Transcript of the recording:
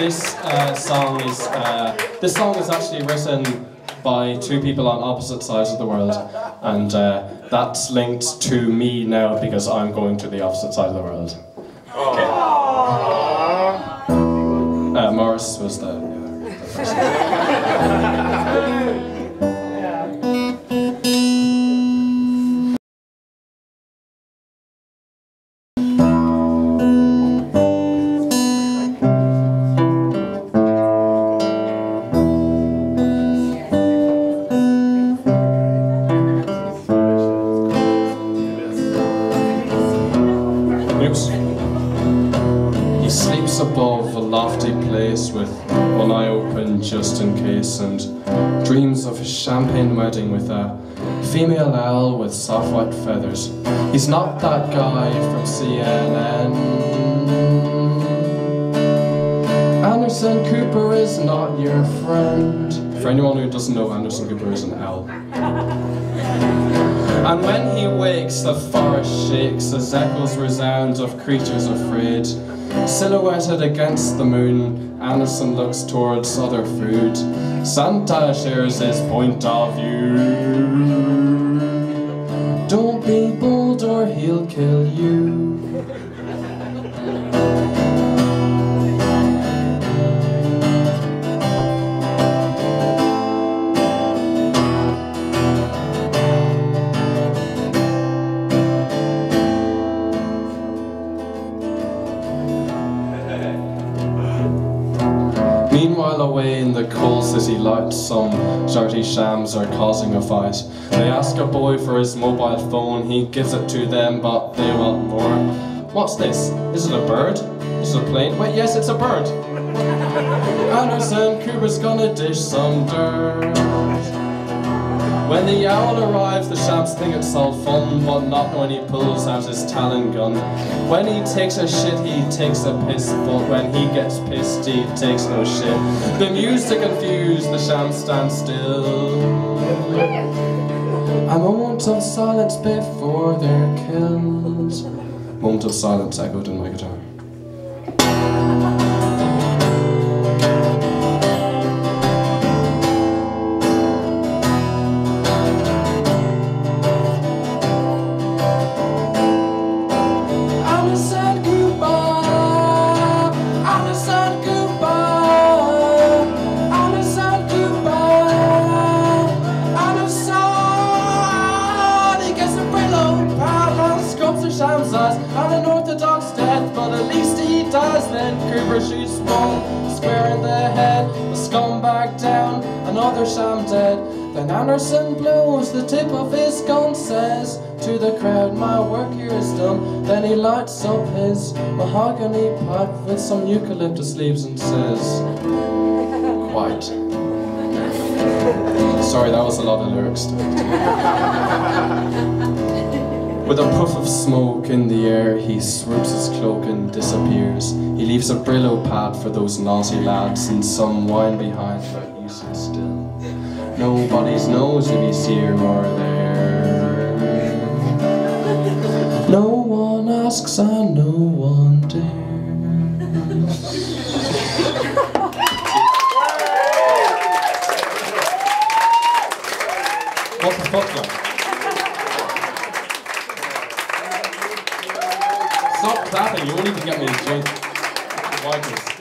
this uh, song is uh, this song is actually written by two people on opposite sides of the world, and uh, that's linked to me now because I'm going to the opposite side of the world. Okay. Uh, Morris was the, the first. above a lofty place with one eye open just in case and dreams of a champagne wedding with a female owl with soft white feathers. He's not that guy from CNN. Anderson Cooper is not your friend. For anyone who doesn't know, Anderson Cooper is an owl. And when he wakes, the forest shakes as echoes resound of creatures afraid. Silhouetted against the moon, Anderson looks towards other food. Santa shares his point of view. Don't be bold or he'll kill you. Meanwhile, away in the coal city lights some dirty shams are causing a fight. They ask a boy for his mobile phone, he gives it to them, but they want more. What's this? Is it a bird? Is it a plane? Wait, yes, it's a bird. Anderson Cooper's gonna dish some dirt. When the owl arrives, the shams think it's all fun, but not when he pulls out his talon gun. When he takes a shit, he takes a piss, but when he gets pissed, he takes no shit. The music confused, the shams stand still. A moment of silence before they're killed. Moment of silence echoed in my guitar. An orthodox death, but at least he does. Then Cooper shoots one square in the head, a scumbag down, another sham dead. Then Anderson blows the tip of his gun, says to the crowd, My work here is done. Then he lights up his mahogany pipe with some eucalyptus leaves and says, quite. Sorry, that was a lot of lyrics. With a puff of smoke in the air, he swoops his cloak and disappears. He leaves a Brillo pad for those naughty lads and some wine behind, but sit still. Nobody's knows if he's here or there. No one asks and no one dares. What the fuck, clapping, you won't even get me a drink. Wipers.